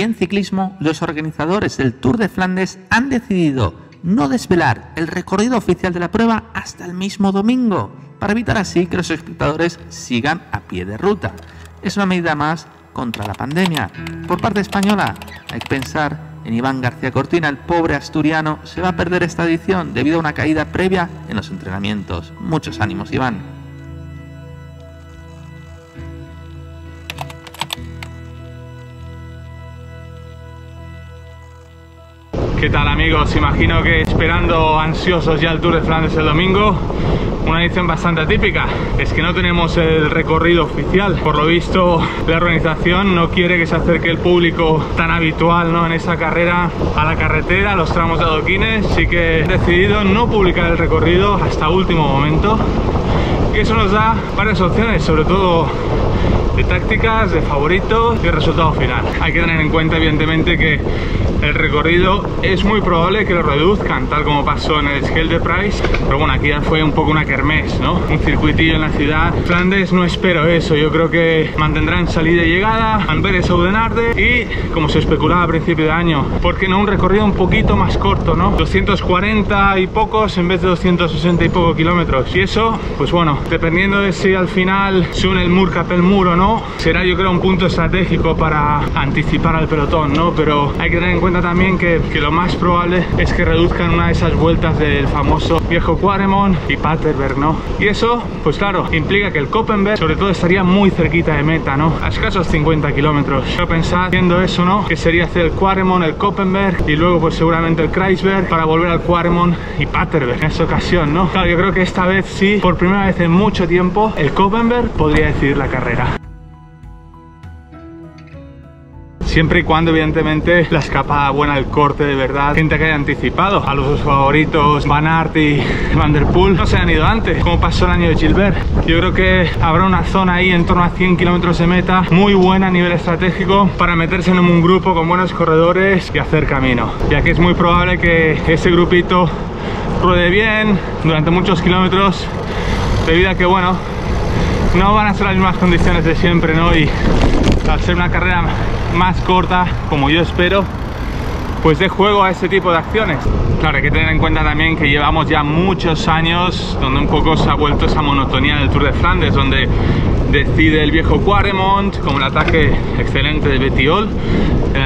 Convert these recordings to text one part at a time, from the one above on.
Y en ciclismo, los organizadores del Tour de Flandes han decidido no desvelar el recorrido oficial de la prueba hasta el mismo domingo, para evitar así que los espectadores sigan a pie de ruta. Es una medida más contra la pandemia. Por parte española, hay que pensar en Iván García Cortina, el pobre asturiano, se va a perder esta edición debido a una caída previa en los entrenamientos. Muchos ánimos, Iván. ¿Qué tal amigos? Imagino que esperando ansiosos ya el Tour de Flandes el domingo una edición bastante atípica es que no tenemos el recorrido oficial por lo visto la organización no quiere que se acerque el público tan habitual ¿no? en esa carrera a la carretera, a los tramos de adoquines así que he decidido no publicar el recorrido hasta último momento y eso nos da varias opciones sobre todo de tácticas, de favoritos y resultado final. Hay que tener en cuenta evidentemente que el recorrido es muy probable que lo reduzcan, tal como pasó en el Scale de Price, pero bueno, aquí ya fue un poco una kermés, ¿no? Un circuitillo en la ciudad. Flandes no espero eso, yo creo que mantendrán salida y llegada, Amberes Oudenarde y, como se especulaba a principio de año, ¿por qué no un recorrido un poquito más corto, ¿no? 240 y pocos en vez de 260 y pocos kilómetros. Y eso, pues bueno, dependiendo de si al final se une el Murcap el muro, ¿no? Será yo creo un punto estratégico para anticipar al pelotón, ¿no? Pero hay que tener en cuenta también que, que, lo más probable es que reduzcan una de esas vueltas del famoso viejo Quaremont y Paterberg, ¿no? Y eso, pues claro, implica que el Koppenberg sobre todo estaría muy cerquita de meta, ¿no? A escasos 50 kilómetros. Yo pensaba, haciendo eso, ¿no? Que sería hacer el Quaremont, el Koppenberg y luego pues seguramente el Kreisberg para volver al Quaremont y Paterberg en esa ocasión, ¿no? Claro, yo creo que esta vez sí, por primera vez en mucho tiempo, el Koppenberg podría decidir la carrera. Siempre y cuando evidentemente la escapada buena, el corte de verdad, gente que haya anticipado a los favoritos Van Aert y Van Der Poel no se han ido antes, como pasó el año de Gilbert. Yo creo que habrá una zona ahí en torno a 100 kilómetros de meta, muy buena a nivel estratégico para meterse en un grupo con buenos corredores y hacer camino, ya que es muy probable que ese grupito ruede bien durante muchos kilómetros debido a que bueno no van a ser las mismas condiciones de siempre ¿no? y al ser una carrera más corta, como yo espero, pues de juego a ese tipo de acciones. Claro, hay que tener en cuenta también que llevamos ya muchos años donde un poco se ha vuelto esa monotonía del Tour de Flandes, donde decide el viejo Quaremont como el ataque excelente de Betiol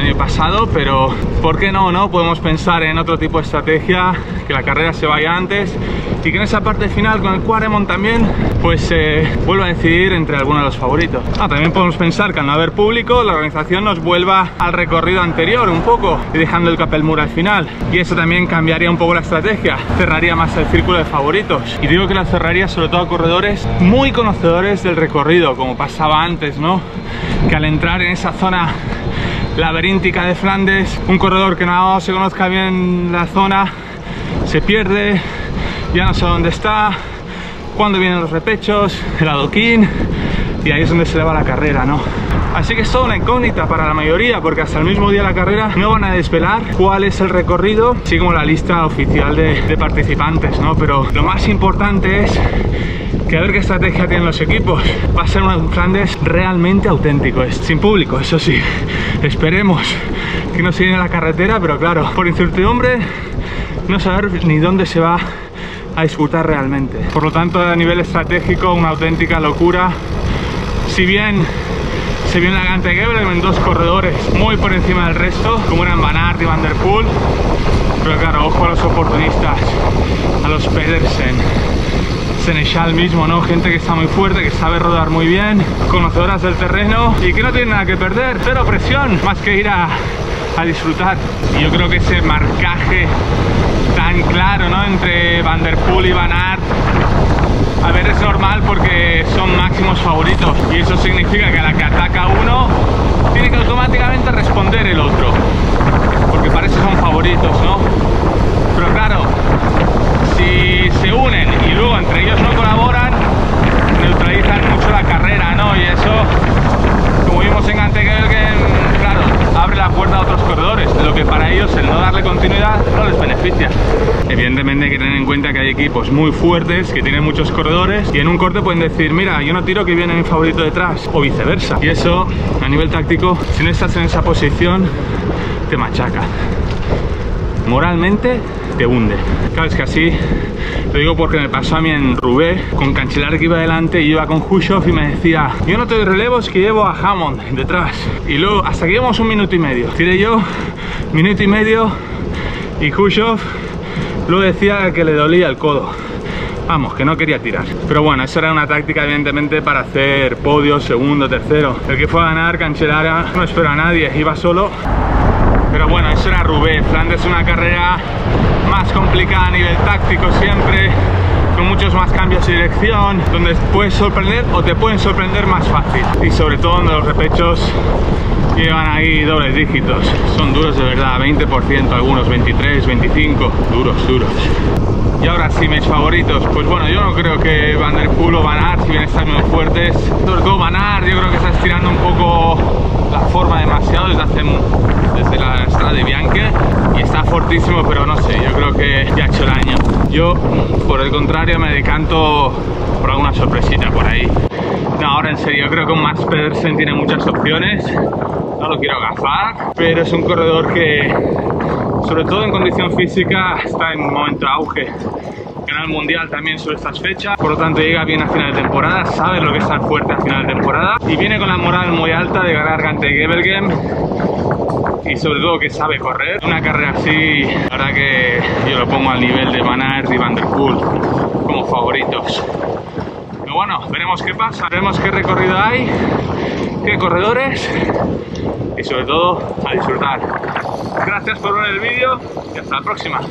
año pasado, pero ¿por qué no? no? Podemos pensar en otro tipo de estrategia, que la carrera se vaya antes y que en esa parte final con el Quaremont también pues se eh, vuelva a decidir entre algunos de los favoritos. Ah, también podemos pensar que al no haber público la organización nos vuelva al recorrido anterior un poco y dejando el Capelmur al final y eso también cambiaría un poco la estrategia, cerraría más el círculo de favoritos y digo que la cerraría sobre todo a corredores muy conocedores del recorrido como pasaba antes, ¿no? Que al entrar en esa zona laberíntica de Flandes, un corredor que no se conozca bien la zona se pierde, ya no sé dónde está, cuándo vienen los repechos, el adoquín y ahí es donde se le va la carrera, ¿no? Así que es toda una incógnita para la mayoría porque hasta el mismo día de la carrera no van a desvelar cuál es el recorrido, así como la lista oficial de, de participantes, ¿no? Pero lo más importante es que a ver qué estrategia tienen los equipos. Va a ser un Flandes realmente auténtico, sin público, eso sí. Esperemos que no se llene la carretera, pero claro, por incertidumbre no saber ni dónde se va a disputar realmente. Por lo tanto, a nivel estratégico, una auténtica locura. Si bien se vio la Gante en dos corredores muy por encima del resto, como eran Van Aert y Van Der Poel, pero claro, ojo a los oportunistas, a los Pedersen, Senechal mismo, ¿no? Gente que está muy fuerte, que sabe rodar muy bien, conocedoras del terreno y que no tiene nada que perder, cero presión, más que ir a, a disfrutar. Y yo creo que ese marcaje tan claro ¿no? entre Van Der Poel y Van Aert a ver es normal porque son máximos favoritos y eso significa que a la que ataca uno tiene que automáticamente responder el otro porque parece son favoritos ¿no? pero claro si se unen y luego entre ellos no colaboran, neutralizan mucho la carrera, ¿no? Y eso, como vimos en Antegelgen, claro, abre la puerta a otros corredores, lo que para ellos el no darle continuidad no les beneficia. Evidentemente hay que tener en cuenta que hay equipos muy fuertes, que tienen muchos corredores y en un corte pueden decir, mira, yo no tiro que viene mi favorito detrás o viceversa. Y eso, a nivel táctico, si no estás en esa posición, te machaca. Moralmente te hunde. Claro, es que así lo digo porque me pasó a mí en Rubé, con Cancelar que iba delante y iba con Hushov y me decía, yo no te doy relevos que llevo a Hammond detrás. Y luego, hasta que llevamos un minuto y medio. Tiré yo, minuto y medio, y Hushov luego decía que le dolía el codo. Vamos, que no quería tirar. Pero bueno, eso era una táctica evidentemente para hacer podio, segundo, tercero. El que fue a ganar, Cancelara, no espero a nadie, iba solo. Pero bueno, eso era Rubé. Flandes es una carrera más complicada a nivel táctico siempre, con muchos más cambios de dirección, donde puedes sorprender o te pueden sorprender más fácil. Y sobre todo donde los repechos llevan ahí dobles dígitos. Son duros de verdad, 20%, algunos 23, 25, duros, duros. Y ahora sí, mis favoritos. Pues bueno, yo no creo que Van Der Poel o Van Aert, si bien están muy fuertes, sobre todo Van Aert, yo creo que está estirando un poco la forma demasiado desde, hace, desde la estrada de Bianche y está fortísimo, pero no sé, yo creo que ya ha hecho el año. Yo, por el contrario, me decanto por alguna sorpresita por ahí. No, ahora en serio, creo que Max Pedersen tiene muchas opciones. No lo quiero agafar, pero es un corredor que, sobre todo en condición física, está en un momento auge el mundial también sobre estas fechas, por lo tanto llega bien a final de temporada, sabe lo que es estar fuerte a final de temporada y viene con la moral muy alta de ganar ante Gebelgem y sobre todo que sabe correr. Una carrera así, la verdad que yo lo pongo al nivel de Van Aert y Van Der Poel como favoritos. Pero bueno, veremos qué pasa, veremos qué recorrido hay, qué corredores y sobre todo a disfrutar. Gracias por ver el vídeo y hasta la próxima.